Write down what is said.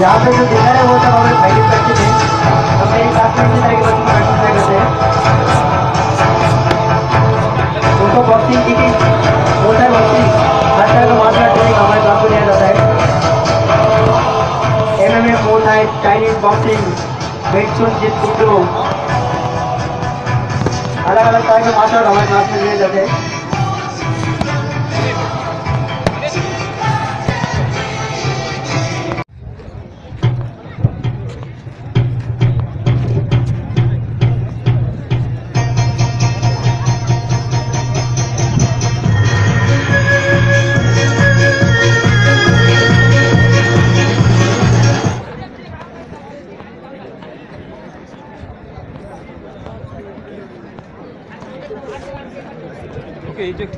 यहाँ पे जो डिनर है वो सब हमारे पहले करते थे। तो मेरी तो क्लास में इसी तरह के प्रैक्टिस करते हैं। उनको बॉक्सिंग की होता है बॉक्सिंग हर तरह का मार्शल आर्ट ट्रेनिंग हमारे क्लास को दिया जाता है एम एम ए मोट है चाइनीज़ बॉक्सिंग बेटसूट जित कुटो अलग अलग तरह के मार्शल आर्ट हमारे क्लास में लिए जाते हैं। Okay, Egypt.